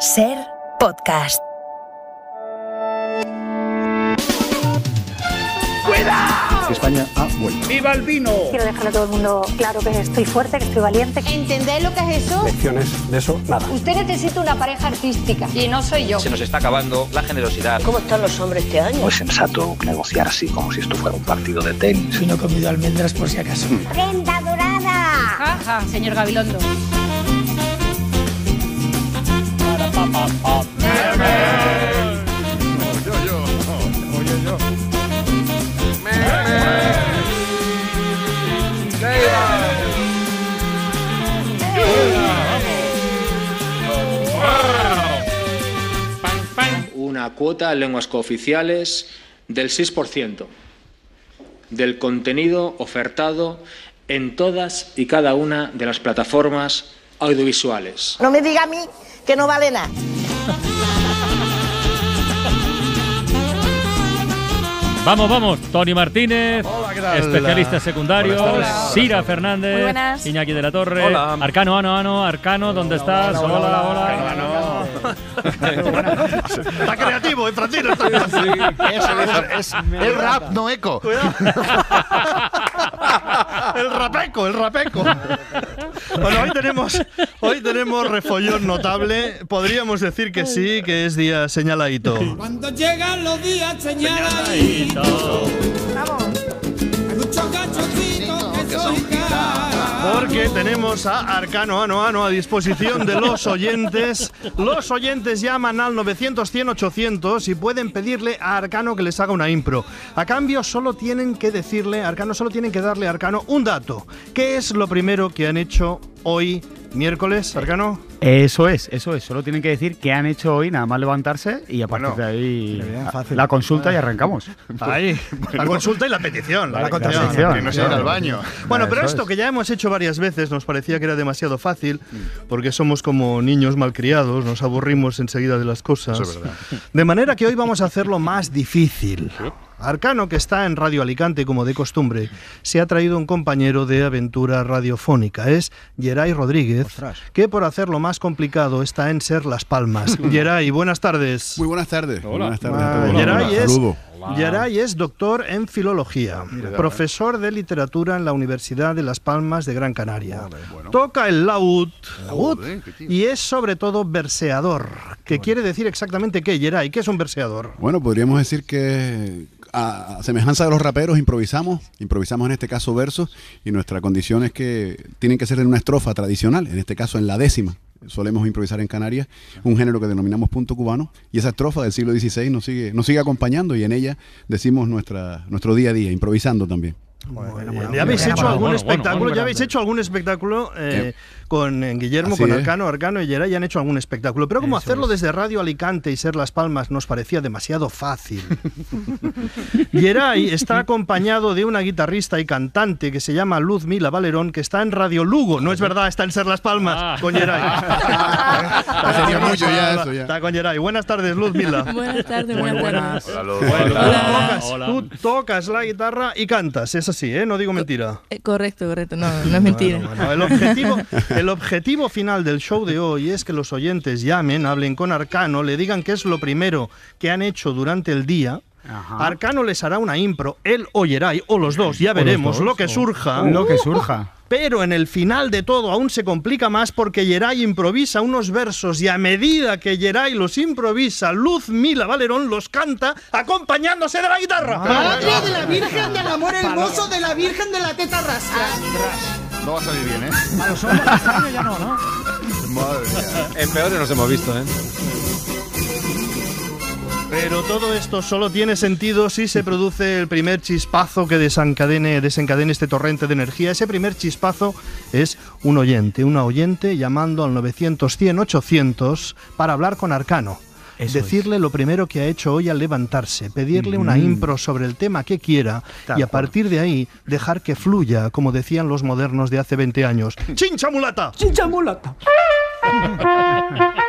Ser podcast. España ha vuelto. ¡Viva el vino! Quiero dejarle a todo el mundo claro que estoy fuerte, que estoy valiente. ¿Entendéis lo que es eso? Lecciones de eso, nada. Usted necesita una pareja artística y no soy yo. Se nos está acabando la generosidad. ¿Cómo están los hombres este año? No es sensato negociar así como si esto fuera un partido de tenis. Si no he comido almendras por si acaso. ¡Prenda dorada! Jaja, señor Gabilondo. Una cuota en lenguas cooficiales del 6% del contenido ofertado en todas y cada una de las plataformas audiovisuales. No me diga a mí que no vale nada. Vamos, vamos. Tony Martínez, Hola, especialista secundario. Sira Fernández. Iñaki de la Torre. Hola. Arcano, Ano, Ano. Arcano, ¿dónde estás? Hola, hola. Está creativo, ¿eh, Francino? Está es, es, es rap, no eco. el rapeco, el rapeco. Bueno, hoy tenemos, hoy tenemos refollón notable. Podríamos decir que sí, que es día señaladito. Cuando llegan los días señaladitos, hay muchos que son. Porque tenemos a Arcano Ano Ano a disposición de los oyentes. Los oyentes llaman al 900 100 800 y pueden pedirle a Arcano que les haga una impro. A cambio, solo tienen que decirle, Arcano, solo tienen que darle a Arcano un dato. ¿Qué es lo primero que han hecho hoy, miércoles, Arcano? Eso es, eso es. Solo tienen que decir qué han hecho hoy, nada más levantarse y a partir Bueno, de ahí la consulta y arrancamos. Ahí, la consulta y la petición. La, La petición, petición, que no sea ir al baño. Bueno, pero esto es. que ya hemos hecho varias veces nos parecía que era demasiado fácil, porque somos como niños malcriados, nos aburrimos enseguida de las cosas. De manera que hoy vamos a hacerlo más difícil. Arcano, que está en Radio Alicante como de costumbre, se ha traído un compañero de aventura radiofónica. Es Geray Rodríguez, que por hacerlo más complicado está en Ser Las Palmas. Geray, buenas tardes. Muy buenas tardes. Buenas tardes. Ah, a todos. Geray es, Saludo. Geray es doctor en filología, profesor de literatura en la Universidad de Las Palmas de Gran Canaria. Toca el laúd Joder, qué tío. y es sobre todo verseador, que quiere decir exactamente qué, Geray, ¿qué es un verseador? Bueno, podríamos decir que a a semejanza de los raperos improvisamos, improvisamos en este caso versos y nuestra condición es que tienen que ser en una estrofa tradicional, en este caso en la décima. Solemos improvisar en Canarias un género que denominamos punto cubano y esa estrofa del siglo XVI nos sigue, nos sigue acompañando y en ella decimos nuestra, nuestro día a día, improvisando también. ¿Ya habéis hecho algún espectáculo? ¿Ya habéis hecho algún espectáculo eh, con eh, Guillermo, Así con. Arcano, Arcano y Geray? Han hecho algún espectáculo. Pero como hacerlo desde Radio Alicante y Ser Las Palmas nos parecía demasiado fácil. Geray está acompañado de una guitarrista y cantante que se llama Luz Mila Valerón, que está en Radio Lugo. No es verdad, está en Ser Las Palmas Ah. con Geray. Sería mucho ya eso, ya. Está con Geray. Buenas tardes, Luz Mila. Buenas tardes, buenas, tardes. Tú tocas, Hola. tú tocas la guitarra y cantas, es así, ¿eh? No digo mentira. Eh, correcto, correcto, no, no es mentira. Bueno, bueno, el, objetivo, el objetivo final del show de hoy es que los oyentes llamen, hablen con Arcano, le digan qué es lo primero que han hecho durante el día. Arcano les hará una impro, él o Geray, o los dos, ya veremos dos, lo que o- surja. Lo que surja. Pero en el final de todo aún se complica más porque Geray improvisa unos versos y a medida que Geray los improvisa, Luz Mila Valerón los canta acompañándose de la guitarra. Madre de la Virgen del Amor Hermoso de la Virgen de la Teta Rastra. No va a salir bien, ¿eh? A los hombres extraños ya no, ¿no? Madre mía. En peores nos hemos visto, ¿eh? Pero todo esto solo tiene sentido si se produce el primer chispazo que desencadene, desencadene este torrente de energía. Ese primer chispazo es un oyente, una oyente llamando al 900 100 800 para hablar con Arcano. Eso Decirle lo primero que ha hecho hoy al levantarse, pedirle una impro sobre el tema que quiera Tal y a cual. partir de ahí dejar que fluya, como decían los modernos de hace 20 años. ¡Chincha mulata! Chincha mulata.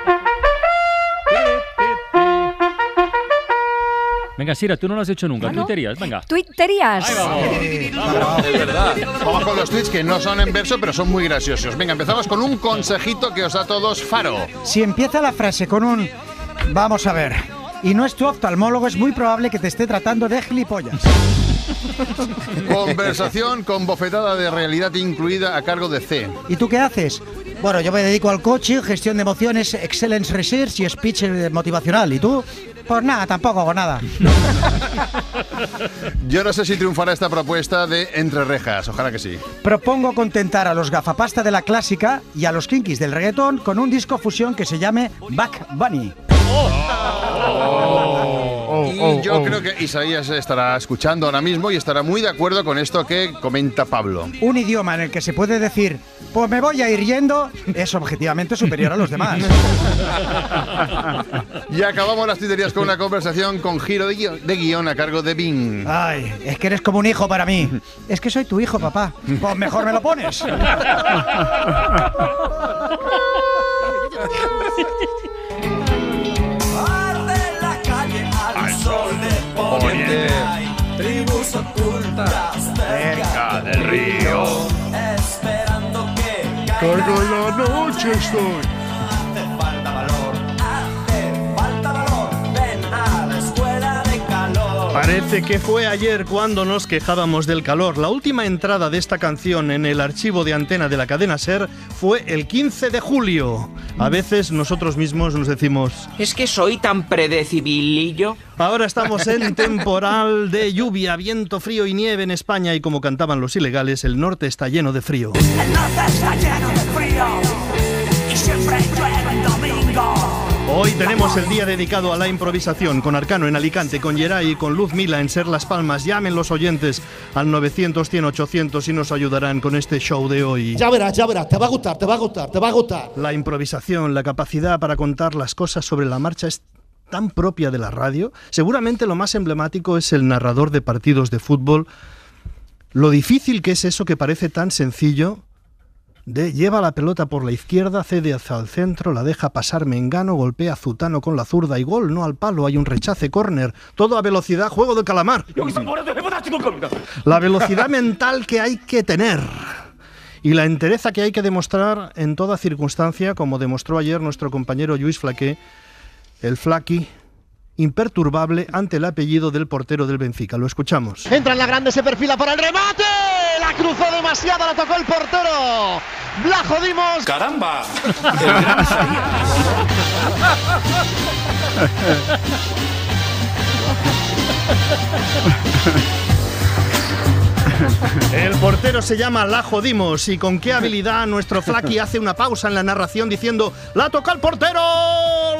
Venga, Sira, tú no lo has hecho nunca. ¿Ah, no? Tuiterías, venga. Twitterías. Es verdad. Vamos con los tweets que no son en verso, pero son muy graciosos. Venga, empezamos con un consejito que os da a todos Faro. Si empieza la frase con un vamos a ver y no es tu oftalmólogo, es muy probable que te esté tratando de gilipollas. Conversación con bofetada de realidad incluida a cargo de C. ¿Y tú qué haces? Bueno, yo me dedico al coaching, gestión de emociones, excellence research y speech motivacional. ¿Y tú? Pues nada, tampoco hago nada. Yo no sé si triunfará esta propuesta de Entre Rejas. Ojalá que sí. Propongo contentar a los gafapasta de la clásica y a los kinkis del reggaetón con un disco fusión que se llame Back Bunny. Y yo creo que Isaías estará escuchando ahora mismo y estará muy de acuerdo con esto que comenta Pablo. Un idioma en el que se puede decir, pues me voy a ir yendo, es objetivamente superior a los demás. Y acabamos las tuiterías con una conversación con giro de guion, de guion a cargo de Bing. Ay, es que eres como un hijo para mí. Es que soy tu hijo, papá. Pues mejor me lo pones. hay tribus ocultas cerca del río, esperando que caiga la noche estoy. Parece que fue ayer cuando nos quejábamos del calor. La última entrada de esta canción en el archivo de antena de la cadena Ser fue el 15 de julio. A veces nosotros mismos nos decimos, Es que soy tan predecibilillo. ahora estamos en temporal de lluvia, viento frío y nieve en España y como cantaban los ilegales, el norte está lleno de frío. El norte está lleno de frío y siempre llueve. Hoy tenemos el día dedicado a la improvisación con Arcano en Alicante, con Geray y con Luz Mila en Ser Las Palmas. Llamen los oyentes al 900 100 800 y nos ayudarán con este show de hoy. Ya verás, ya verás, te va a gustar, te va a gustar, te va a gustar. La improvisación, la capacidad para contar las cosas sobre la marcha es tan propia de la radio. Seguramente lo más emblemático es el narrador de partidos de fútbol. Lo difícil que es eso que parece tan sencillo de lleva la pelota por la izquierda, cede hacia el centro, la deja pasar Mengano, golpea a Zutano con la zurda y gol, no al palo, hay un rechace, córner, todo a velocidad, juego de calamar. La velocidad mental que hay que tener. Y la entereza que hay que demostrar en toda circunstancia, como demostró ayer nuestro compañero Luis Flaqué, el Flaqui, imperturbable ante el apellido del portero del Benfica. Lo escuchamos. Entra en la grande, se perfila para el remate. La cruzó demasiado, la tocó el portero. La jodimos. ¡Caramba! El portero se llama La Jodimos y con qué habilidad nuestro Flaky hace una pausa en la narración diciendo ¡La toca el portero!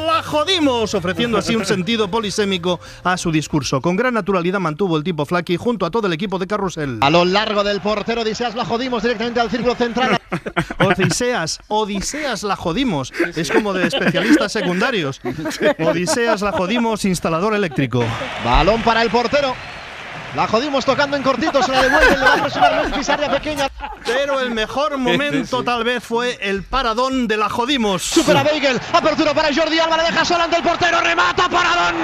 ¡La jodimos! ofreciendo así un sentido polisémico a su discurso. Con gran naturalidad mantuvo el tipo Flaky junto a todo el equipo de Carrusel. A lo largo del portero, Odiseas la jodimos directamente al círculo central. Odiseas, Odiseas la jodimos. Es como de especialistas secundarios. Odiseas la jodimos, instalador eléctrico. Balón para el portero. La jodimos tocando en cortito, se la devuelve, le va a presionar Memphis, área pequeña. Pero el mejor momento tal vez fue el paradón de la jodimos. Supera Beigel, apertura para Jordi Alba, le deja sola ante el portero, remata, paradón.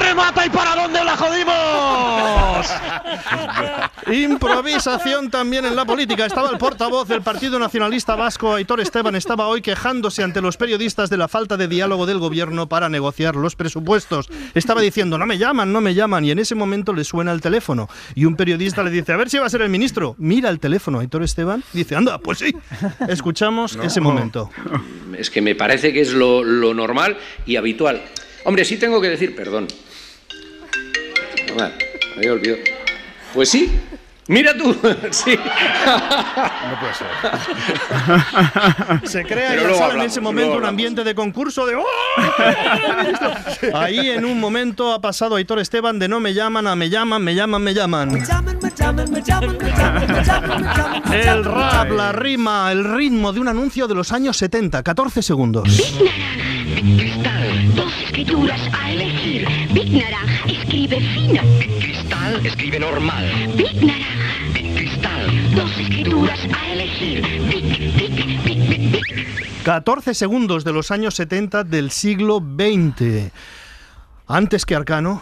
Remata y paradón de la jodimos. Improvisación también en la política. Estaba el portavoz del Partido Nacionalista Vasco, Aitor Esteban, estaba hoy quejándose ante los periodistas de la falta de diálogo del gobierno para negociar los presupuestos. Estaba diciendo, no me llaman, no me llaman, y en ese momento le suena el teléfono. Y un periodista le dice, a ver si va a ser el ministro. Mira el teléfono, Aitor Esteban, dice, anda, pues sí. Escuchamos ese momento. Es que me parece que es lo, lo normal y habitual. Hombre, sí tengo que decir, perdón. Me había olvidado. Pues sí, mira tú, sí. No puede ser. Se crea en ese momento un ambiente de concurso de ¡Oh! Ahí en un momento ha pasado Aitor Esteban de no me llaman a me llaman, me llaman, me llaman. El rap, la rima, el ritmo de un anuncio de los años 70, 14 segundos. Cristal, dos escrituras a elegir. Big Naranja escribe fino. Cristal escribe normal. Big Naranja. Cristal, Dos escrituras a elegir. Big, big, big, big, big. 14 segundos de los años 70 del siglo XX. Antes que Arcano,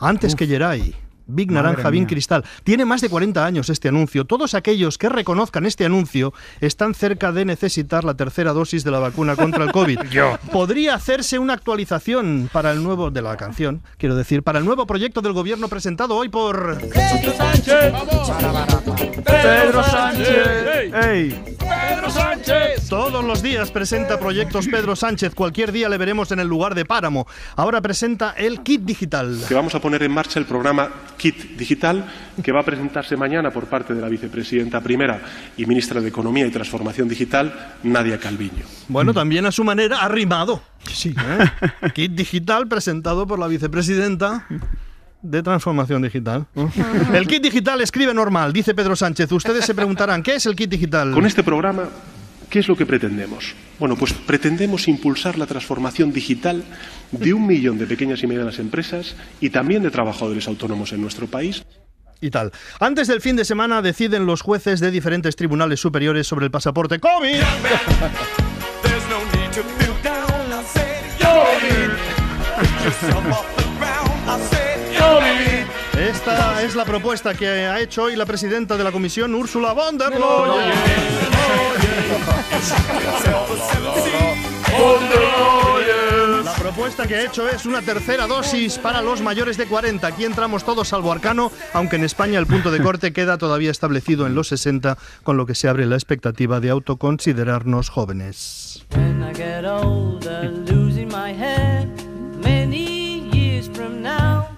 antes que Geray. Big Madre Naranja, Big. Cristal. Tiene más de 40 años este anuncio. Todos aquellos que reconozcan este anuncio están cerca de necesitar la tercera dosis de la vacuna contra el COVID. Podría hacerse una actualización para el nuevo de la canción, quiero decir, para el nuevo proyecto del gobierno presentado hoy por Pedro Sánchez. Pedro Sánchez. ¡Ey! ¡Pedro Sánchez! Todos los días presenta proyectos Pedro Sánchez. Cualquier día le veremos en el lugar de Páramo. Ahora presenta el kit digital. que vamos a poner en marcha el programa Kit Digital, que va a presentarse mañana por parte de la vicepresidenta primera y ministra de Economía y Transformación Digital, Nadia Calviño. Bueno, también a su manera ha rimado. Sí. ¿eh? Kit digital presentado por la vicepresidenta de Transformación Digital. El kit digital escribe normal, dice Pedro Sánchez. Ustedes se preguntarán, ¿qué es el kit digital? Con este programa, ¿qué es lo que pretendemos? Bueno, pues pretendemos impulsar la transformación digital de un millón de pequeñas y medianas empresas y también de trabajadores autónomos en nuestro país. y tal. Antes del fin de semana deciden los jueces de diferentes tribunales superiores sobre el pasaporte COVID. Esta es la propuesta que ha hecho hoy la presidenta de la comisión, Úrsula von der Leyen. La propuesta que ha hecho es una tercera dosis para los mayores de 40. Aquí entramos todos salvo Arcano, aunque en España el punto de corte queda todavía establecido en los 60, con lo que se abre la expectativa de autoconsiderarnos jóvenes.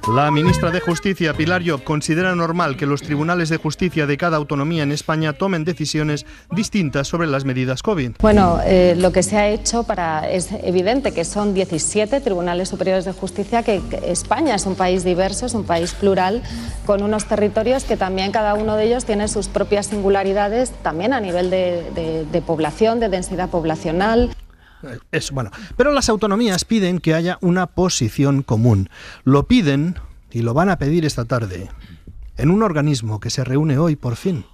La ministra de Justicia, Pilar considera normal que los tribunales de justicia de cada autonomía en España tomen decisiones distintas sobre las medidas COVID. Bueno, eh, lo que se ha hecho para es evidente que son 17 tribunales superiores de justicia, que España es un país diverso, es un país plural, con unos territorios que también cada uno de ellos tiene sus propias singularidades, también a nivel de población, de densidad poblacional. Es bueno, pero las autonomías piden que haya una posición común. Lo piden y lo van a pedir esta tarde en un organismo que se reúne hoy por fin.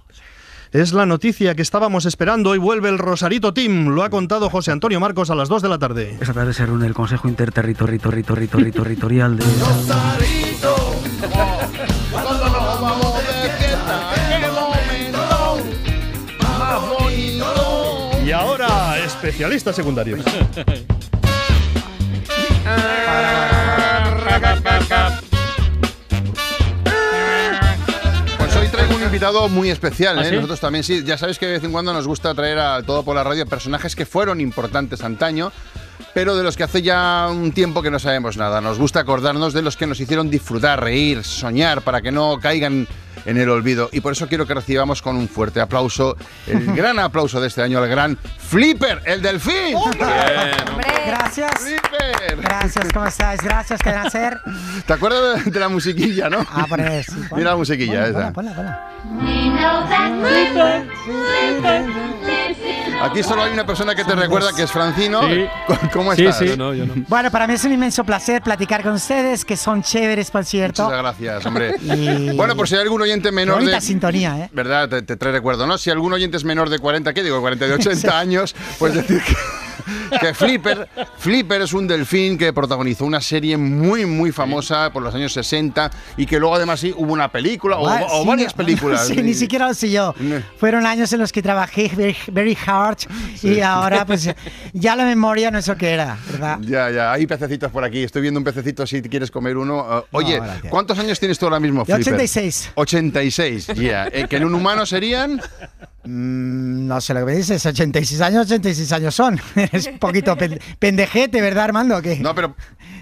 Es la noticia que estábamos esperando. Hoy vuelve el Rosarito Team. Lo ha contado José Antonio Marcos a las 2 de la tarde. Esta tarde se reúne el Consejo Interterritorial de... Cuando ahora, especialistas secundarios. Pues hoy traigo un invitado muy especial, ¿Ah, ¿eh? sí? Nosotros también, sí. Ya sabéis que de vez en cuando nos gusta traer a todo por la radio personajes que fueron importantes antaño, pero de los que hace ya un tiempo que no sabemos nada. Nos gusta acordarnos de los que nos hicieron disfrutar, reír, soñar, para que no caigan en el olvido. Y por eso quiero que recibamos con un fuerte aplauso, el gran aplauso de este año, al gran Flipper, el delfín. Gracias. Gracias, ¿cómo estáis? Gracias, ¿qué hacer? ¿Te acuerdas de, de la musiquilla, no? Ah, sí. ponla. Mira la musiquilla Ponla, esa. ponla, ponla, ponla. Aquí solo hay una persona que te recuerda que es Francino. Sí. ¿Cómo Sí, estás? sí. No, yo no. Bueno, para mí es un inmenso placer platicar con ustedes, que son chéveres, por cierto. Muchas gracias, hombre. Y- Bueno, por si hay algún oyente menor Bonita de... sintonía, ¿eh? ¿Verdad? Te, te trae recuerdo, ¿no? Si algún oyente es menor de 40, ¿qué digo? 40 de 80 años, pues decir que, que Flipper, Flipper es un delfín que protagonizó una serie muy, muy famosa por los años 60 y que luego además sí hubo una película o, Ah, o sí, varias no. películas. Sí, ni siquiera lo sé yo. Fueron años en los que trabajé very, very hard y ahora pues ya la memoria no es lo que era, ¿verdad? Ya, ya, hay pececitos por aquí. Estoy viendo un pececito si quieres comer uno. Uh, oye, gracias. ¿cuántos años tienes tú ahora mismo, Flipper? 86. 86, ya. Eh, que en un humano serían... Mm, no sé lo que me dices, 86 años, 86 años son. Es un poquito pen- pendejete, ¿verdad, Armando? ¿Qué? No, pero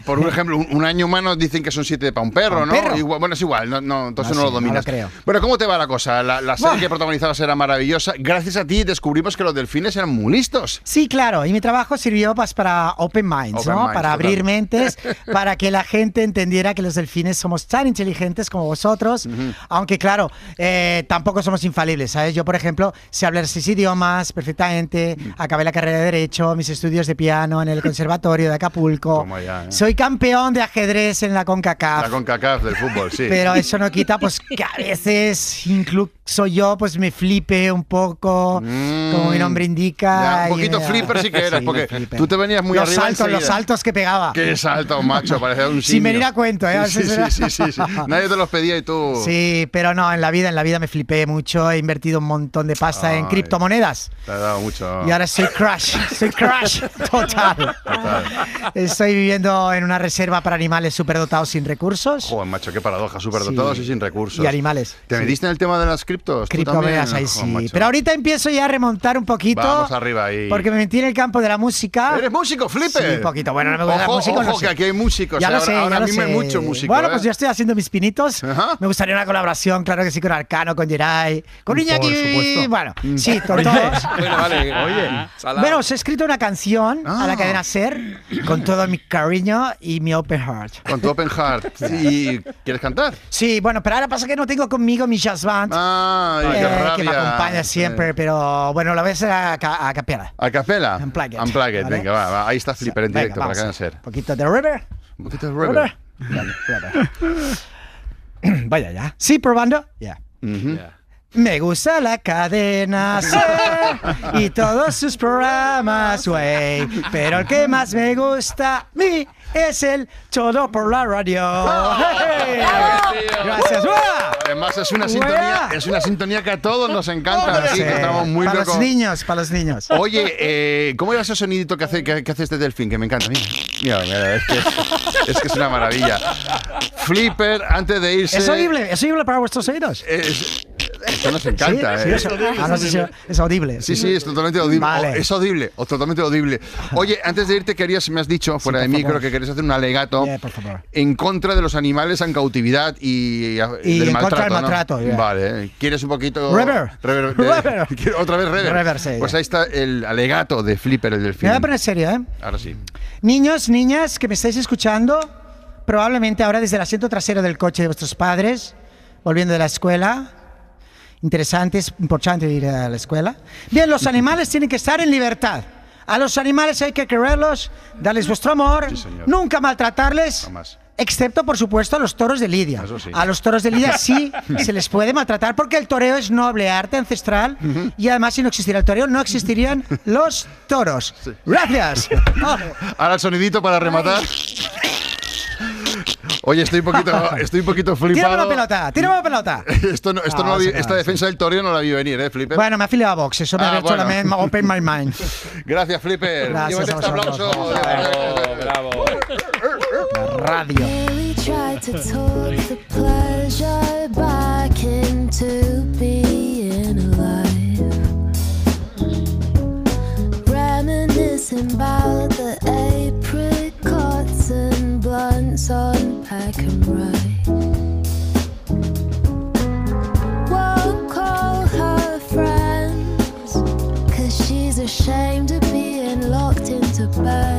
por un ejemplo, un, un año humano dicen que son siete para un perro, ¿Pa un ¿no? perro? Igual- bueno, es igual, no, no, entonces No no, lo no lo dominas. creo. Bueno, ¿cómo te va la cosa? La, la serie que protagonizabas era maravillosa. Gracias a ti descubrimos que los delfines eran muy listos. Sí, claro, y mi trabajo sirvió pues, para open minds, Open ¿no? minds, para total. abrir mentes, para que la gente entendiera que los delfines somos tan inteligentes como vosotros, aunque claro, eh, tampoco somos infalibles, ¿sabes? Yo, por ejemplo, sé hablar seis idiomas perfectamente, acabé la carrera de Derecho, mis estudios de piano en el Conservatorio de Acapulco, ya, ¿eh? soy campeón de ajedrez en la CONCACAF. La CONCACAF del fútbol, sí. Pero eso no quita pues que a veces incluso yo pues me flipe un poco, como mi nombre indica. Mm. Ya, un poquito flipper sí que eras, Sí, porque tú te venías muy los arriba saltos, los saltos que pegaba. Qué salto, macho, parecía un Sin venir a cuento, ¿eh? Sí, sí, sí. Nadie te los pedía y tú... Sí, pero no, en la vida, en la vida me flipé mucho, he invertido un montón de pasta en criptomonedas. Te ha dado mucho... Y ahora soy crash, soy crash total. Estoy viviendo en una reserva para animales superdotados sin recursos. Joder, macho, qué paradoja, superdotados Sí. y sin recursos. Y animales, ¿Te sí. metiste en el tema de las criptos? ¿Tú Criptomonedas ahí sí. Pero ahorita empiezo ya a remontar un poquito. Vamos arriba ahí. Porque me metí en el campo de la música. ¿Eres músico, Flipper? Sí, un poquito. Bueno, no me gusta Ojo, la música. ojo, no sé. que aquí hay músicos. Ya eh, lo ahora sé, ahora ya lo mismo hay sé. mucho músico. Bueno, ¿eh? pues yo estoy haciendo mis pinitos. Me gustaría una colaboración, claro que sí, con Arcano, con Jerai, con Iñaki. Bueno, Mm. sí, con todos. bueno, vale, oye, salado. Bueno, os he escrito una canción a Ah. la cadena Ser con todo mi cariño y mi open heart. Con tu Open Heart. ¿Y quieres cantar? Sí, bueno, pero ahora pasa que no tengo conmigo mi jazz band. Ay, qué eh, que me rabia. acompaña siempre, pero bueno, la vez a, ca- a capela. ¿A capela? Unplugged. Unplugged, ¿Vale? venga, va, va. Ahí está Flipper en Venga, directo para vamos. cadena ser. Un poquito de River. Un poquito de River. Vaya ya. Sí, probando. Ya. Me gusta la cadena y todos sus programas, güey. Pero el que más me gusta a mí es el todo por la radio. ¡Hey! Gracias. ¡Uah! Además es una sintonía, es una sintonía que a todos nos encanta. Aquí, Sí, que estamos muy para locos. los niños, para los niños. Oye, eh, ¿cómo era ese sonidito que hace, que, que hace este delfín? Que me encanta. Mira, mira, mira, es, que, es que es una maravilla. Flipper, antes de irse. ¿Es audible? ¿Es audible para vuestros oídos? Es- esto nos encanta, Sí, ¿eh? sí, es- ah, no si es audible. Sí, sí, es totalmente audible. Vale. O es audible, o totalmente audible. Oye, antes de irte, querías, me has dicho, fuera de micro, favor. que querías hacer un alegato Yeah, por favor. en contra de los animales en cautividad y, Y del en contra del maltrato, ¿no? maltrato, yeah. Vale, ¿quieres un poquito? Rever. Rever, de- Rever. ¿Quieres Otra vez Rever. Rever, sí, Pues ahí está el alegato de Flipper, el delfín. Me voy a poner serio, ¿eh? Ahora sí. Niños, niñas que me estáis escuchando, probablemente ahora desde el asiento trasero del coche de vuestros padres, volviendo de la escuela. Interesante, es importante ir a la escuela. Bien, los animales tienen que estar en libertad. A los animales hay que quererlos, darles vuestro amor, nunca maltratarles. Excepto, por supuesto, a los toros de Lidia. sí. A los toros de Lidia sí se les puede maltratar porque el toreo es noble arte ancestral y además si no existiera el toreo no existirían los toros. Gracias. Oh. Ahora el sonidito para rematar. Oye, estoy un poquito, estoy un poquito Tírame flipado. una pelota, tírame una pelota. Esto no, esto Ah, no lo vi- sí, claro, esta defensa del toreo no la vi venir, ¿eh, Flipper? Bueno, me he afiliado a Vox, eso me Ah, ha hecho bueno. la open my mind. Gracias, Flipper. Gracias a este aplauso. Bravo. Radio. We tried to talk the pleasure back into being alive. Reminiscing about the and blunts on pack and ride. Won't call her friends, cause she's ashamed of being locked into bed.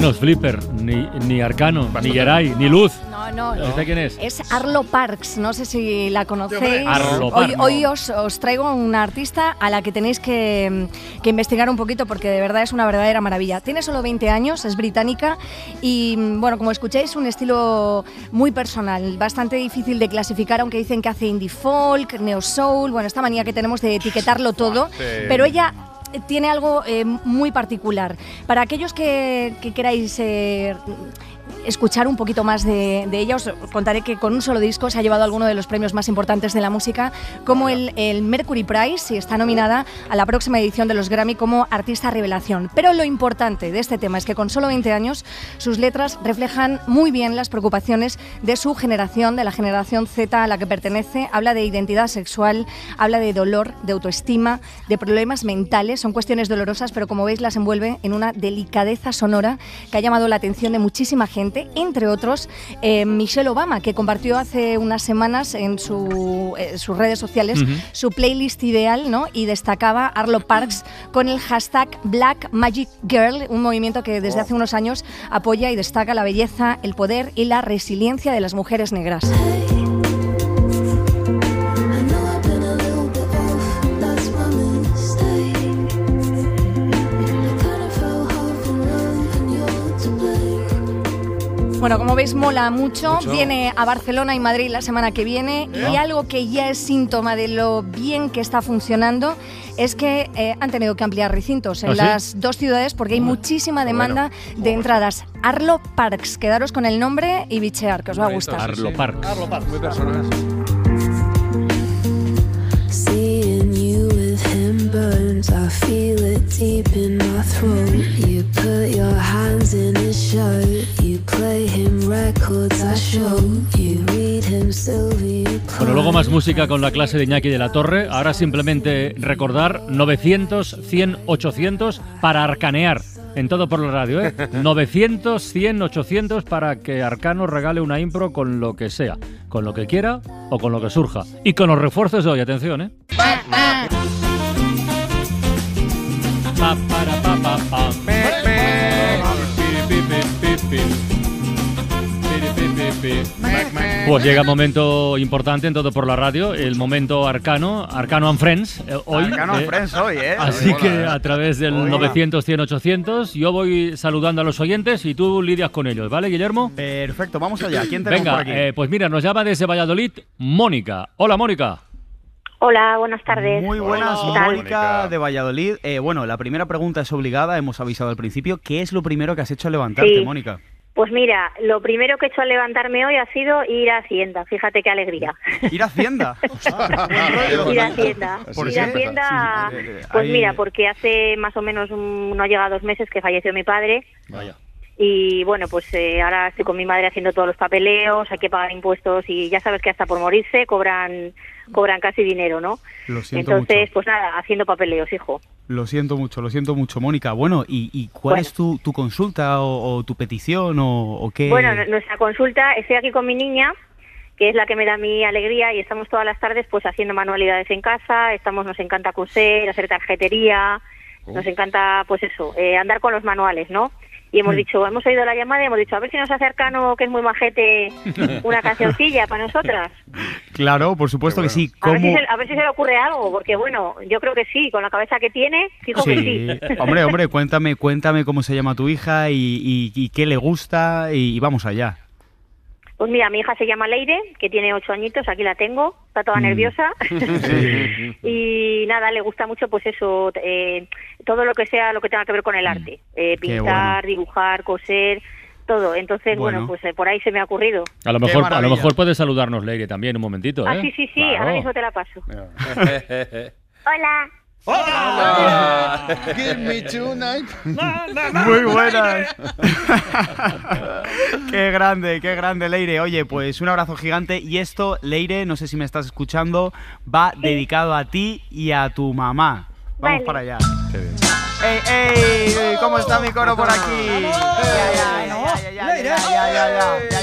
No Flipper, ni, ni Arcano, ni Geray, ni Luz. No, no, ¿Este quién es? Es Arlo Parks, no sé si la conocéis. Arlo hoy Parks. hoy os, os traigo una artista a la que tenéis que, que investigar un poquito porque de verdad es una verdadera maravilla. Tiene solo 20 años, es británica y, bueno, como escucháis, un estilo muy personal, bastante difícil de clasificar, aunque dicen que hace indie folk, neo soul, bueno, esta manía que tenemos de etiquetarlo todo, pero ella tiene algo eh, muy particular. Para aquellos que, que queráis eh, escuchar un poquito más de, ella, os contaré que con un solo disco se ha llevado alguno de los premios más importantes de la música, como el Mercury Prize, y está nominada a la próxima edición de los Grammy como Artista Revelación. Pero lo importante de este tema es que con solo 20 años sus letras reflejan muy bien las preocupaciones de su generación, de la generación Z a la que pertenece. Habla de identidad sexual, habla de dolor, de autoestima, de problemas mentales. Son cuestiones dolorosas, pero como veis las envuelve en una delicadeza sonora que ha llamado la atención de muchísima gente, entre otros eh, Michelle Obama, que compartió hace unas semanas en su, eh, sus redes sociales su playlist ideal ¿no? y destacaba Arlo Parks con el hashtag Black Magic Girl, un movimiento que desde hace unos años apoya y destaca la belleza, el poder y la resiliencia de las mujeres negras. Bueno, como veis, mola mucho. Mucho. Viene a Barcelona y Madrid la semana que viene. Y algo que ya es síntoma de lo bien que está funcionando es que eh, han tenido que ampliar recintos en ¿Ah, sí? las dos ciudades porque hay muchísima demanda de entradas. Arlo Parks, quedaros con el nombre y bichear, que os va a gustar. Arlo Parks. Arlo Parks, muy personal. Burns, I feel it deep in my throat. You put your hands in his shirt, you play him records I show. You read him Sylvia Bueno, luego más música con la clase de Iñaki de la Torre. Ahora simplemente recordar 900, 100, 800 para arcanear. En todo por la radio, ¿eh? 900, 100, 800 para que Arcano regale una impro con lo que sea. Con lo que quiera o con lo que surja. Y con los refuerzos de hoy, atención, ¿eh? Pa, para, pa, pa, Pues llega un momento importante en todo por la radio, el momento arcano, Arcano and Friends, eh, hoy. Arcano and Friends hoy, ¿eh? Así Hoy que ¿eh? a través del Hoy. 900, 100, 800, yo voy saludando a los oyentes y tú lidias con ellos, ¿vale, Guillermo? Perfecto, vamos allá. ¿Quién tenemos Venga, por aquí? eh, pues mira, nos llama desde Valladolid Mónica. Hola, Mónica. Hola, buenas tardes. Muy buenas, ¿Qué tal? Mónica de Valladolid. Eh, bueno, la primera pregunta es obligada, hemos avisado al principio. ¿Qué es lo primero que has hecho al levantarte, Sí. Mónica? Pues mira, lo primero que he hecho al levantarme hoy ha sido ir a Hacienda. Fíjate qué alegría. ¿Ir a Hacienda? ir a Hacienda. ¿Por ir a Hacienda, Sí, sí, sí. pues Ahí- mira, porque hace más o menos un- no llega a dos meses que falleció mi padre Vaya. y bueno, pues eh, ahora estoy con mi madre haciendo todos los papeleos, hay que pagar impuestos y ya sabes que hasta por morirse cobran cobran casi dinero, ¿no? Lo siento Entonces, mucho. pues nada, haciendo papeleos, hijo. Lo siento mucho, lo siento mucho, Mónica. Bueno, ¿y, y cuál Bueno. es tu, tu consulta o, o tu petición o, o qué? Bueno, nuestra consulta, estoy aquí con mi niña, que es la que me da mi alegría y estamos todas las tardes pues haciendo manualidades en casa, estamos nos encanta coser, hacer tarjetería, nos encanta pues eso, eh, andar con los manuales, ¿no? Y hemos Mm. dicho, hemos oído la llamada y hemos dicho, a ver si nos acercano, que es muy majete, una cancioncilla para nosotras. Claro, por supuesto que sí. A ver, si se, a ver si se le ocurre algo, porque bueno, yo creo que sí, con la cabeza que tiene, fijo que Sí, sí. hombre, hombre, cuéntame, cuéntame cómo se llama tu hija y, y- y qué le gusta y, y vamos allá. Pues mira, mi hija se llama Leire, que tiene ocho añitos, aquí la tengo, está toda Mm. nerviosa. y nada, le gusta mucho pues eso, eh, todo lo que sea lo que tenga que ver con el arte. Eh, Mm. Pintar, dibujar, coser, todo. Entonces, bueno, Bueno. pues eh, por ahí se me ha ocurrido. A lo mejor, a lo mejor puedes saludarnos, Leire, también un momentito, ¿eh? Ah, sí, sí, sí, Claro. ahora mismo te la paso. Hola. Give me tonight. Muy buenas. qué grande, qué grande, Leire. Oye, pues un abrazo gigante. Y esto, Leire, no sé si me estás escuchando, va dedicado a ti y a tu mamá. Vamos Vale. para allá. ¡Ey, ey! ¿Cómo está mi coro por aquí? Ya, ya, ya, ya, ya, ya, ya,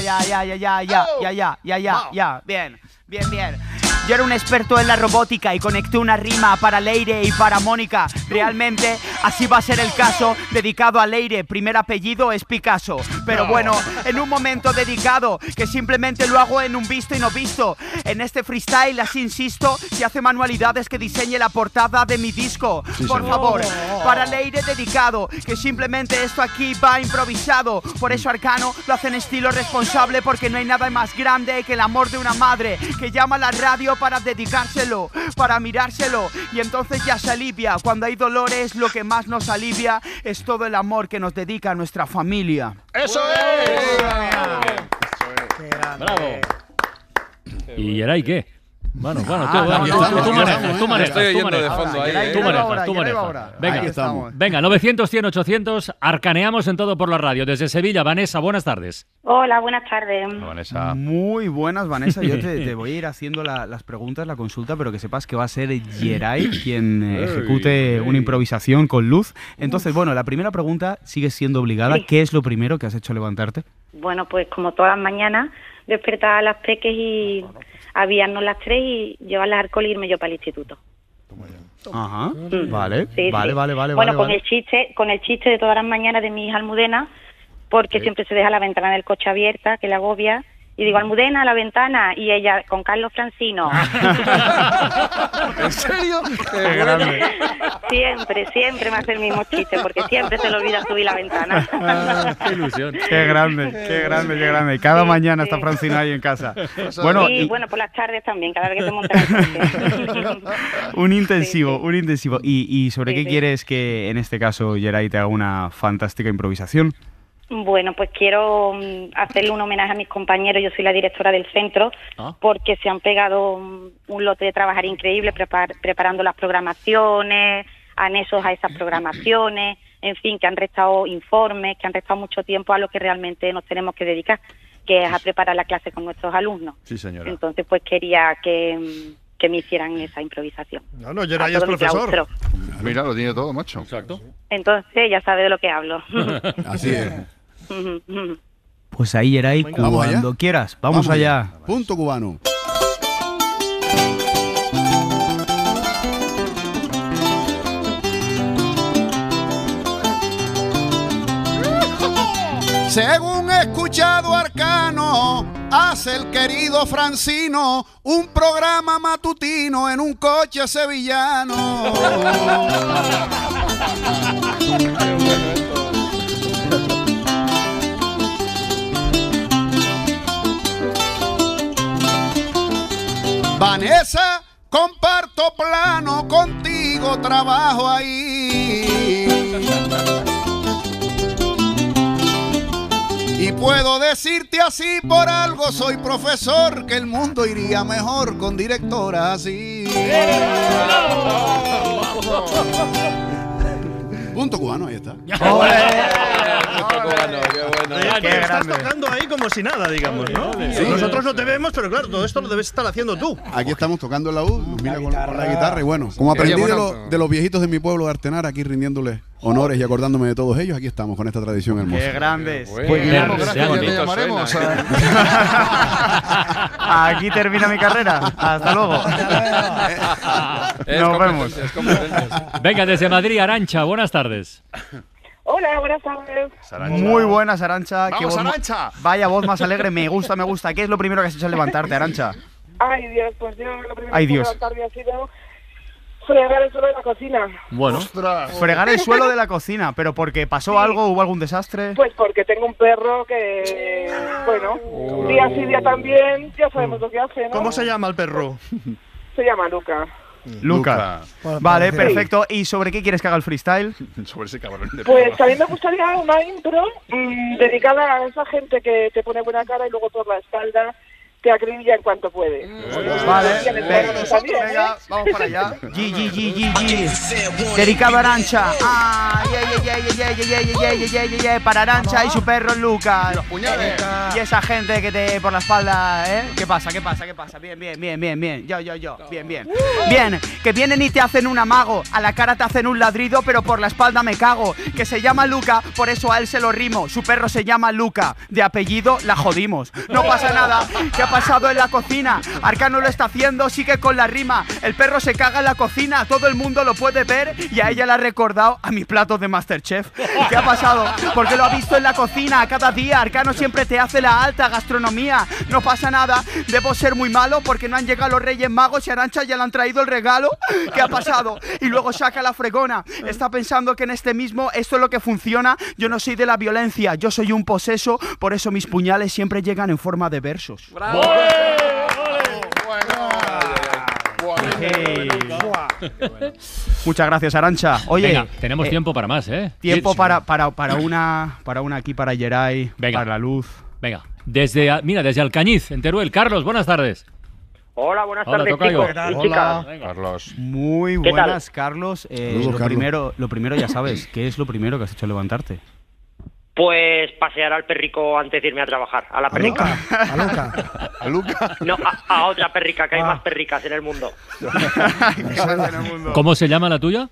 ya, ya, ya, ya, ya, ya, ya, ya, ya, ya, ya, bien, bien, bien. Yo era un experto en la robótica y conecté una rima para Leire y para Mónica. Realmente así va a ser el caso, dedicado a Leire. Primer apellido es Picasso. Pero bueno, en un momento dedicado, que simplemente lo hago en un visto y no visto. En este freestyle, así insisto, si hace manualidades que diseñe la portada de mi disco. Sí, Por señor. favor, para Leire dedicado, que simplemente esto aquí va improvisado. Por eso Arcano lo hace en estilo responsable, porque no hay nada más grande que el amor de una madre que llama a la radio para dedicárselo, para mirárselo. Y entonces ya se alivia. Cuando hay dolores, lo que más nos alivia es todo el amor que nos dedica a nuestra familia. ¡Eso es! Bravo. ¿Y Geray qué? Bueno, bueno, tú, Ah, bueno, tú- estamos, tú manejas, tú manejas, Estoy tú oyendo de manejas. ahí. Tú ahora, tú Geray va manejas. ahora. Venga, estamos. venga, 900, 100, 800, arcaneamos en todo por la radio. Desde Sevilla, Vanessa, buenas tardes. Hola, buenas tardes. Vanessa. Muy buenas, Vanessa. Yo te, te voy a ir haciendo la- las preguntas, la consulta, pero que sepas que va a ser Geray quien eh, ejecute una improvisación con luz. Entonces, bueno, la primera pregunta sigue siendo obligada. Sí. ¿Qué es lo primero que has hecho levantarte? Bueno, pues como todas las mañanas, despertar a las peques y aviarnos las tres y llevarlas al cole y irme yo para el instituto. Ajá. Mm. Vale, Sí, vale, sí. vale, vale. Bueno, vale, con vale. el chiste, con el chiste de todas las mañanas de mi hija Almudena, porque siempre se deja la ventana del coche abierta, que la agobia, Y digo, Almudena, la ventana. Y ella, con Carlos Francino. ¿En serio? Qué grande. siempre, siempre me hace el mismo chiste, porque siempre se le olvida subir la ventana. Ah, qué ilusión. Qué grande, qué grande, qué grande. Y cada mañana está Francina ahí en casa. Bueno, y y- bueno, por las tardes también, cada vez que se monta un intensivo, un intensivo. ¿Y, y sobre Sí, qué sí. quieres que en este caso Geray te haga una fantástica improvisación? Bueno, pues quiero mm, hacerle un homenaje a mis compañeros. Yo soy la directora del centro Ah. porque se han pegado mm, un lote de trabajar increíble prepar- preparando las programaciones, anexos a esas programaciones, en fin, que han restado informes, que han restado mucho tiempo a lo que realmente nos tenemos que dedicar, que es a preparar la clase con nuestros alumnos. Sí, señora. Entonces, pues quería que, mm, que me hicieran esa improvisación. No, no, A Geray es profesor. Mira, lo tiene todo, macho. Exacto. Entonces, ya sabe de lo que hablo. Así es. Pues ahí, Geray, Venga. ¿Vamos allá? cuando quieras. Vamos, allá. Punto cubano. Según he escuchado Arcano, hace el querido Francino un programa matutino en un coche sevillano. Vanessa, comparto plano contigo, trabajo ahí. Y puedo decirte así por algo, soy profesor, que el mundo iría mejor con directoras así. Punto cubano, ahí está. Real, Qué que estás tocando ahí como si nada, digamos, ¿no? Sí. Nosotros no te vemos, pero claro, todo esto lo debes estar haciendo tú. Aquí estamos tocando el laúd, nos mira con, con la guitarra y bueno, como aprendí de, bueno, los- de los viejitos de mi pueblo de Artenar, aquí rindiéndoles honores y acordándome de todos ellos, aquí estamos con esta tradición hermosa. Qué grandes. Bueno, Pues Guillermo, gracias, ya te llamaremos. Aquí termina mi carrera. Hasta luego. Nos vemos. Venga, desde Madrid, Arancha, buenas tardes. Hola, buenas tardes. Muy buenas, Arancha. ¡Vamos, Arantxa! Vaya voz más alegre. Me gusta, me gusta. ¿Qué es lo primero que has hecho al levantarte, Arancha? Ay, Dios, pues yo lo primero Ay, que Dios. levantarme ha sido fregar el suelo de la cocina. Bueno. Fregar el suelo de la cocina. ¿Pero porque pasó algo? ¿Hubo algún desastre? Pues porque tengo un perro que, bueno, día sí, día también, ya sabemos lo que hace, ¿no? ¿Cómo se llama el perro? Se llama Luca. Luca. Luca. Vale, Sí. perfecto. ¿Y sobre qué quieres que haga el freestyle? Sobre ese cabrón de Pues a mí me gustaría una intro mm, dedicada a esa gente que te pone buena cara y luego por la espalda te acribilla en cuanto puede. Vale, venga, vamos para allá. G, G, G, G, G. Dedicado a Arancha. Para Arancha y su perro Lucas. Los puñales. Y esa gente que te por la espalda, ¿eh? ¿Qué pasa? ¿Qué pasa? ¿Qué pasa? Bien, bien, bien, bien, bien. Yo, yo, yo. Bien, bien. Bien, que vienen y te hacen un amago. A la cara te hacen un ladrido, pero por la espalda me cago. Que se llama Luca, por eso a él se lo rimo. Su perro se llama Luca. De apellido la jodimos. No pasa nada. ¿Qué pasado en la cocina? Arcano lo está haciendo, sigue con la rima. El perro se caga en la cocina, todo el mundo lo puede ver y a ella le ha recordado a mis platos de Masterchef. ¿Qué ha pasado? Porque lo ha visto en la cocina cada día. Arcano siempre te hace la alta gastronomía. No pasa nada, debo ser muy malo porque no han llegado los Reyes Magos y Arancha ya le han traído el regalo. ¿Qué ha pasado? Y luego saca la fregona. Está pensando que en este mismo esto es lo que funciona. Yo no soy de la violencia, yo soy un poseso, por eso mis puñales siempre llegan en forma de versos. Hey. Muchas gracias, Arancha. Oye, Venga, tenemos eh, tiempo para más, ¿eh? Tiempo para, para, para una para una aquí para Geray, para la luz. Venga, desde, mira, desde Alcañiz, en Teruel. Carlos, buenas tardes. Hola, buenas Hola, tardes, chicos ¿Qué tal? y chicas. Carlos. Muy ¿Qué tal? buenas, Carlos. Eh, Saludos, lo Carlos. primero, lo primero ya sabes, ¿qué es lo primero que has hecho al levantarte? Pues pasear al perrico antes de irme a trabajar, a la perrica. A Luca. ¿A Luca? No, a, a otra perrica, que hay más perricas en el mundo. ¿Cómo se llama la tuya?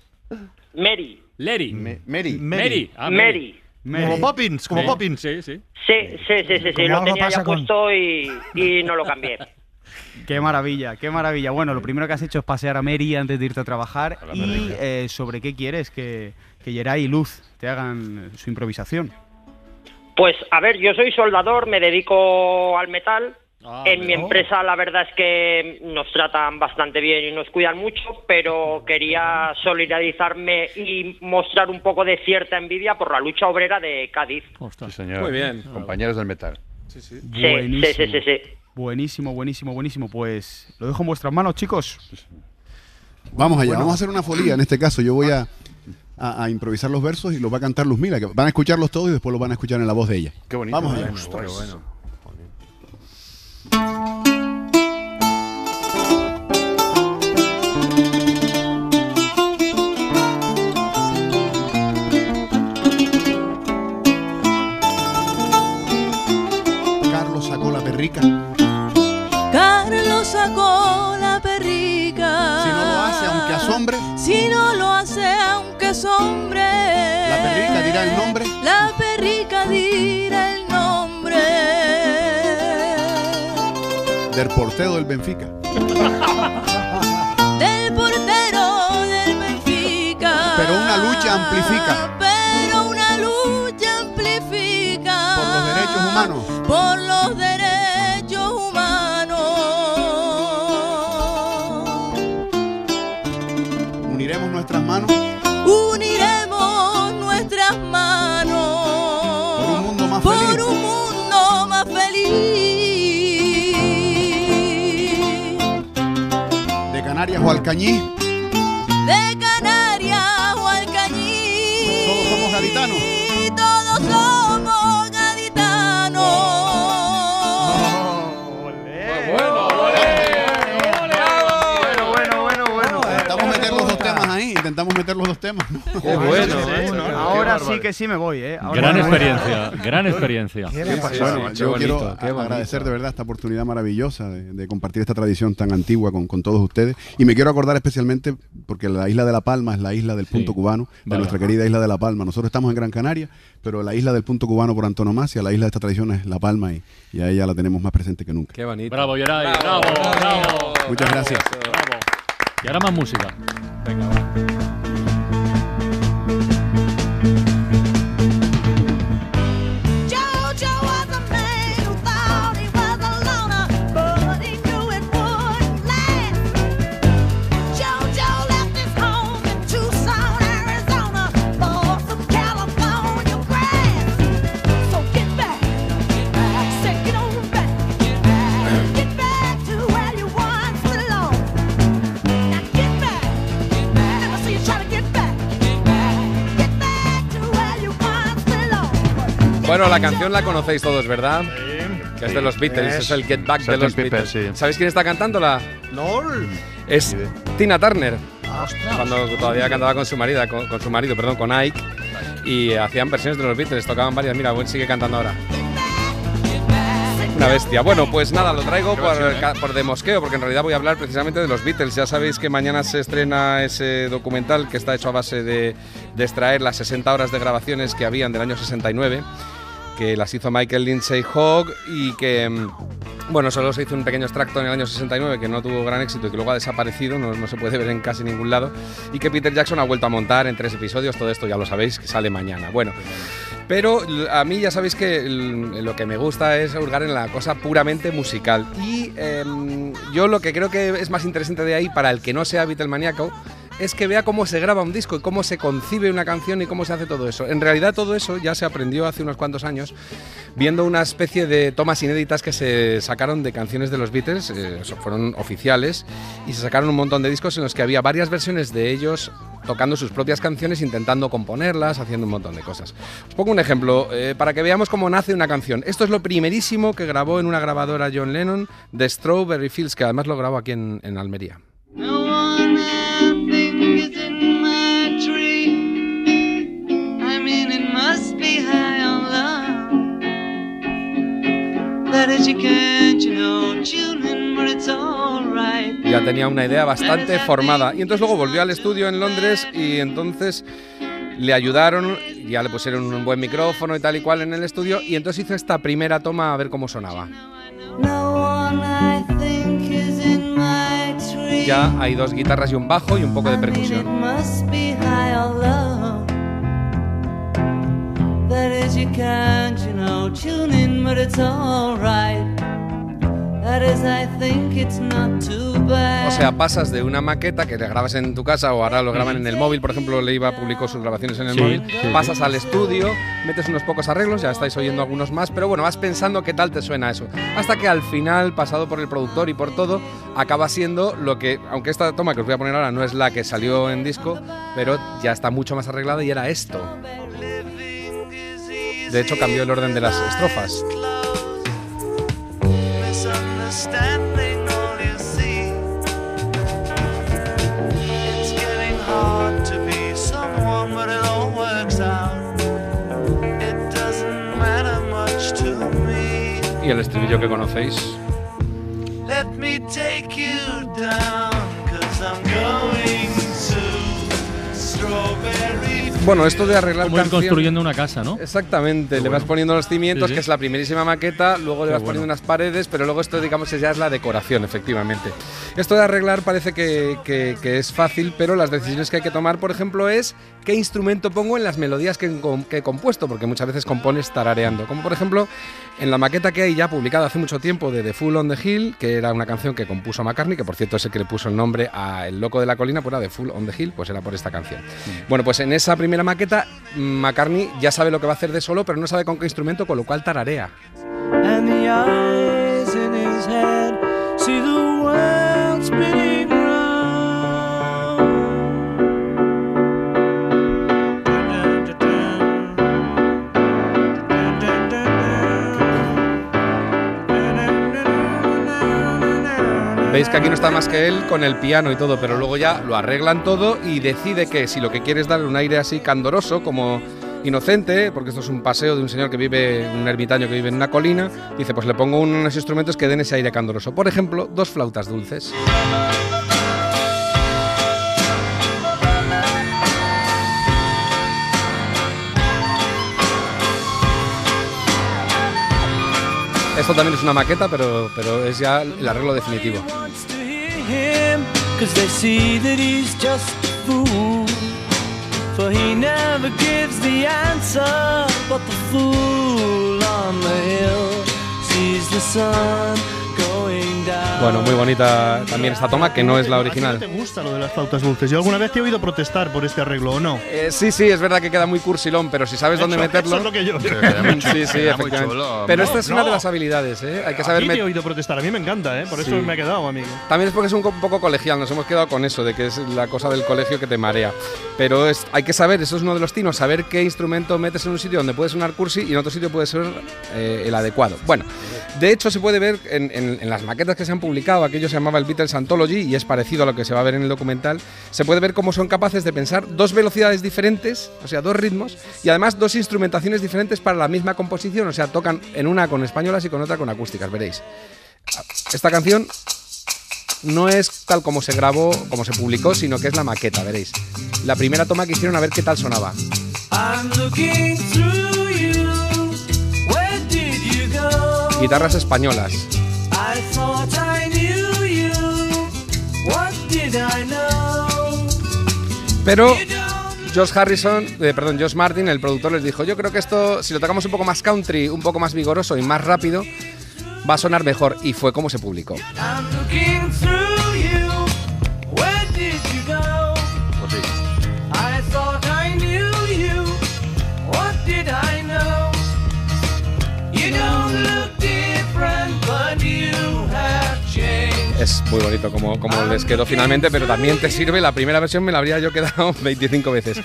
Mary. Leri. Mary. Mary. Ah, Mary. Como Poppins, como Sí. Poppins. Sí, sí. Sí, sí, sí, sí, sí, lo tenía ya con- puesto y, y no lo cambié. Qué maravilla, qué maravilla. Bueno, lo primero que has hecho es pasear a Mary antes de irte a trabajar. Y eh, sobre qué quieres que, que Geray y Luz te hagan su improvisación. Pues a ver, yo soy soldador, me dedico al metal. Ah, en mi empresa la verdad es que nos tratan bastante bien y nos cuidan mucho, pero quería solidarizarme y mostrar un poco de cierta envidia por la lucha obrera de Cádiz. Sí, señor. Muy bien. Compañeros del metal. Sí, sí, sí, sí, sí. Buenísimo, buenísimo, buenísimo. Pues lo dejo en vuestras manos, chicos. Vamos allá, Bueno. vamos a hacer una folía. En este caso, yo voy a, a- a improvisar los versos y los va a cantar Luzmila, que van a escucharlos todos y después los van a escuchar en la voz de ella. Qué bonito. Vamos allá. Bueno, bueno, bueno. Carlos sacó la perrica. Carlos sacó la perrica. Si no lo hace, aunque asombre. Si no lo hace, La perrica dirá el nombre. La perrica dirá el nombre. Del portero del Benfica. Del portero del Benfica. Pero una lucha amplifica Pero una lucha amplifica. por los derechos humanos. Por los derechos humanos. Uniremos nuestras manos De Canarias Temas. Qué bueno. Ahora sí que sí me voy, ¿eh? Ahora Gran sí. experiencia, gran experiencia. Bueno, qué yo bonito, quiero agradecer de verdad esta oportunidad maravillosa de, de compartir esta tradición tan antigua con, con todos ustedes. Y me quiero acordar especialmente porque la isla de La Palma es la isla del punto cubano, de Vale. nuestra querida isla de La Palma. Nosotros estamos en Gran Canaria, pero la isla del punto cubano por antonomasia, la isla de esta tradición es La Palma y, y a ella la tenemos más presente que nunca. Qué bonito. Bravo, Yeray. Bravo, bravo. Muchas gracias. Bravo. Y ahora más música. Venga, va. Bueno, la canción la conocéis todos, ¿verdad? Que es de los Beatles, Es es el Get Back de los Beatles. sí. ¿Sabéis quién está cantándola? No. Es Tina Turner. Cuando todavía cantaba con su marido, con, con su marido, perdón, con Ike. Y hacían versiones de los Beatles, tocaban varias. Mira, Gwen sigue cantando ahora. Una bestia. Bueno, pues nada, lo traigo por, ca- por de mosqueo, porque en realidad voy a hablar precisamente de los Beatles. Ya sabéis que mañana se estrena ese documental que está hecho a base de, de extraer las 60 horas de grabaciones que habían del año 69, que las hizo Michael Lindsay Hogg y que. mm, Bueno, solo se hizo un pequeño extracto en el año 69 que no tuvo gran éxito y que luego ha desaparecido, no, no se puede ver en casi ningún lado, y que Peter Jackson ha vuelto a montar en tres episodios, todo esto ya lo sabéis, que sale mañana. Bueno, pero a mí ya sabéis que lo que me gusta es hurgar en la cosa puramente musical. Y em, yo lo que creo que es más interesante de ahí para el que no sea Beatlemaníaco es que vea cómo se graba un disco y cómo se concibe una canción y cómo se hace todo eso. En realidad todo eso ya se aprendió hace unos cuantos años viendo una especie de tomas inéditas que se sacaron de canciones de los Beatles, eh, fueron oficiales, y se sacaron un montón de discos en los que había varias versiones de ellos tocando sus propias canciones, intentando componerlas, haciendo un montón de cosas. Os pongo un ejemplo eh, para que veamos cómo nace una canción. Esto es lo primerísimo que grabó en una grabadora John Lennon de Strawberry Fields, que además lo grabó aquí en, Almería. Ya tenía una idea bastante formada. Y entonces luego volvió al estudio en Londres y entonces le ayudaron, ya le pusieron un buen micrófono y tal y cual en el estudio y entonces hizo esta primera toma a ver cómo sonaba. Ya hay dos guitarras y un bajo y un poco de percusión. No tuning, but it's alright. That is, I think it's not too bad. O sea, pasas de una maqueta que le grabas en tu casa o ahora lo graban en el móvil, por ejemplo, Leiva publicó sus grabaciones en el Sí, móvil, sí. pasas al estudio, metes unos pocos arreglos, ya estáis oyendo algunos más, pero bueno, vas pensando qué tal te suena eso. Hasta que al final, pasado por el productor y por todo, acaba siendo lo que, aunque esta toma que os voy a poner ahora no es la que salió en disco, pero ya está mucho más arreglada y era esto. De hecho, cambió el orden de las estrofas. misunderstanding all you see. It's Bueno, esto de arreglar Como ir construyendo una casa, ¿no? Exactamente, le vas poniendo los cimientos, Sí, sí. que es la primerísima maqueta, luego le Qué vas bueno. poniendo unas paredes, pero luego esto, digamos, ya es la decoración, efectivamente. Esto de arreglar parece que, que- que es fácil, pero las decisiones que hay que tomar, por ejemplo, es qué instrumento pongo en las melodías que, he compuesto, porque muchas veces compones tarareando. Como por ejemplo, en la maqueta que hay ya publicada hace mucho tiempo de The Fool on the Hill, que era una canción que compuso McCartney, que por cierto es el que le puso el nombre a El Loco de la Colina, pues era The Fool on the Hill, pues era por esta canción. Bueno, pues en esa primera maqueta, McCartney ya sabe lo que va a hacer de solo, pero no sabe con qué instrumento, con lo cual tararea. Veis que aquí no está más que él con el piano y todo, pero luego ya lo arreglan todo y decide que si lo que quiere es darle un aire así candoroso, como inocente, porque esto es un paseo de un señor que vive, un ermitaño que vive en una colina, dice, pues le pongo unos instrumentos que den ese aire candoroso. Por ejemplo, dos flautas dulces. Esto también es una maqueta, pero, pero es ya el arreglo definitivo. Bueno, muy bonita también esta toma, que no es la original. ¿Te gusta lo de las flautas dulces? Yo alguna vez te he oído protestar por este arreglo, ¿o no? Eh, sí, sí, es verdad que queda muy cursilón, pero si sabes dónde meterlo. eso es lo que yo- Sí, sí, efectivamente. chulo. Pero No, esta es una no. de las habilidades, ¿eh? Hay que A saber ti te he oído protestar, a mí me encanta, ¿eh? Por eso Sí. me ha quedado, amigo. También es porque es un co- poco colegial, nos hemos quedado con eso, de que es la cosa del colegio que te marea. Pero es, hay que saber, eso es uno de los tinos, saber qué instrumento metes en un sitio donde puede sonar cursi y en otro sitio puede ser eh, el adecuado. Bueno, de hecho se puede ver en, en- en las maquetas que se han publicado, aquello se llamaba el Beatles Anthology y es parecido a lo que se va a ver en el documental, se puede ver cómo son capaces de pensar dos velocidades diferentes, o sea, dos ritmos, y además dos instrumentaciones diferentes para la misma composición, o sea, tocan en una con españolas y con otra con acústicas, veréis. Esta canción no es tal como se grabó, como se publicó, sino que es la maqueta, veréis. La primera toma que hicieron a ver qué tal sonaba. Guitarras españolas. I thought I knew you. What did I know? Pero Josh Harrison, eh, perdón, Josh Martin, el productor, les dijo, yo creo que esto, si lo tocamos un poco más country, un poco más vigoroso y más rápido, va a sonar mejor. Y fue como se publicó. I'm Es muy bonito como, como les quedó finalmente, pero también te sirve. La primera versión me la habría yo quedado 25 veces.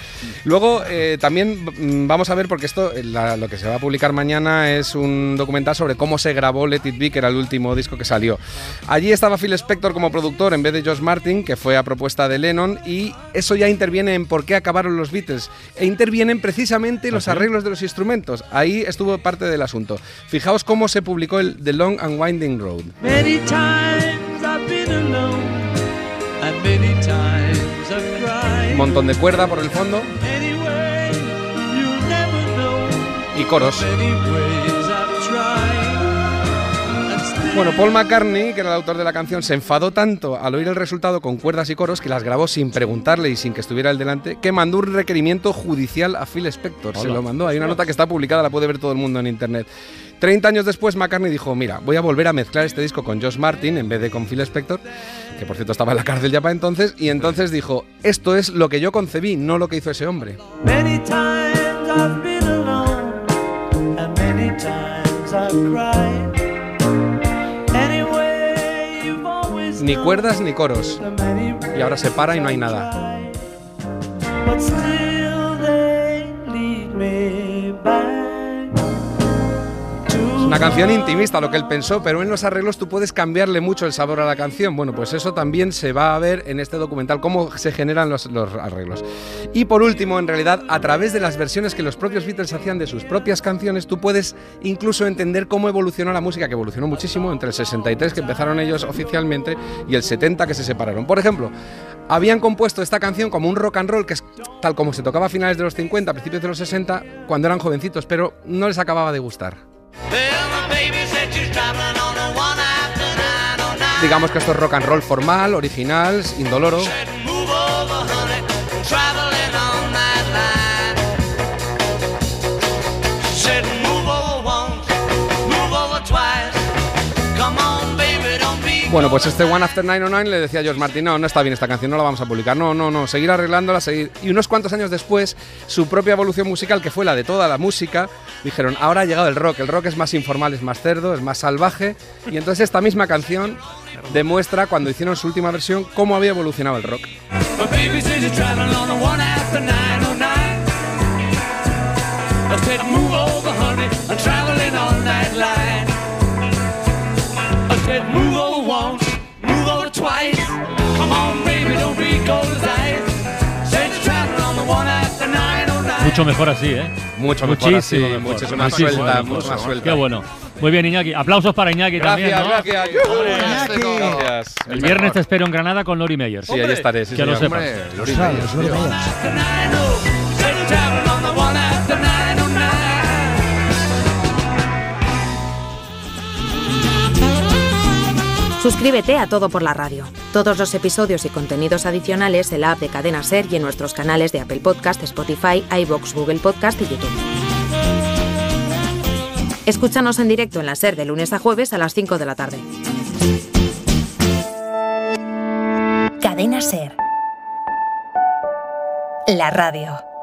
Luego eh, también mm, vamos a ver, porque esto, eh, la- lo que se va a publicar mañana es un documental sobre cómo se grabó Let It Be, que era el último disco que salió. Allí estaba Phil Spector como productor en vez de Josh Martin, que fue a propuesta de Lennon, y eso ya interviene en por qué acabaron los Beatles. E intervienen precisamente los arreglos de los instrumentos. Ahí estuvo parte del asunto. Fijaos cómo se publicó el The Long and Winding Road. Many times Un montón de cuerda por el fondo. Y coros. Bueno, Paul McCartney, que era el autor de la canción, se enfadó tanto al oír el resultado con cuerdas y coros que las grabó sin preguntarle y sin que estuviera él delante, que mandó un requerimiento judicial a Phil Spector. Se lo mandó. Hay una nota que está publicada, la puede ver todo el mundo en internet. 30 años después, McCartney dijo: Mira, voy a volver a mezclar este disco con Josh Martin en vez de con Phil Spector, que por cierto estaba en la cárcel ya para entonces, y entonces dijo: Esto es lo que yo concebí, no lo que hizo ese hombre. Many times I've been alone, and many times I've cried. Ni cuerdas ni coros. Y ahora se para y no hay nada. Una canción intimista, lo que él pensó, pero en los arreglos tú puedes cambiarle mucho el sabor a la canción. Bueno, pues eso también se va a ver en este documental, cómo se generan los, los arreglos. Y por último, en realidad, a través de las versiones que los propios Beatles hacían de sus propias canciones, tú puedes incluso entender cómo evolucionó la música, que evolucionó muchísimo entre el 63, que empezaron ellos oficialmente, y el 70, que se separaron. Por ejemplo, habían compuesto esta canción como un rock and roll, que es tal como se tocaba a finales de los 50, a principios de los 60, cuando eran jovencitos, pero no les acababa de gustar. Digamos que esto es rock and roll formal, original, indoloro. Bueno, pues este One After 909 le decía a George Martin, no, no está bien esta canción, no la vamos a publicar, no, no, no, seguir arreglándola, seguir. Y unos cuantos años después, su propia evolución musical, que fue la de toda la música, dijeron, ahora ha llegado el rock, el rock es más informal, es más cerdo, es más salvaje, y entonces esta misma canción demuestra, cuando hicieron su última versión, cómo había evolucionado el rock. Mucho mejor así, ¿eh? Mucho mejor Muchísimo así, mejor. muchísimo más Muchísimo suelta, mejor. mucho más suelta. Qué bueno. Muy bien, Iñaki. Aplausos para Iñaki Gracias, también, ¿no? gracias. Hombre, Gracias. El viernes te espero en Granada con Lori Meyers. Sí, ahí estaré, sí, que lo señor. sepas. Lori Meyers, Suscríbete a Todo por la Radio. Todos los episodios y contenidos adicionales en la app de Cadena Ser y en nuestros canales de Apple Podcast, Spotify, iBox, Google Podcast y YouTube. Escúchanos en directo en la Ser de lunes a jueves a las 5 de la tarde. Cadena Ser. La radio.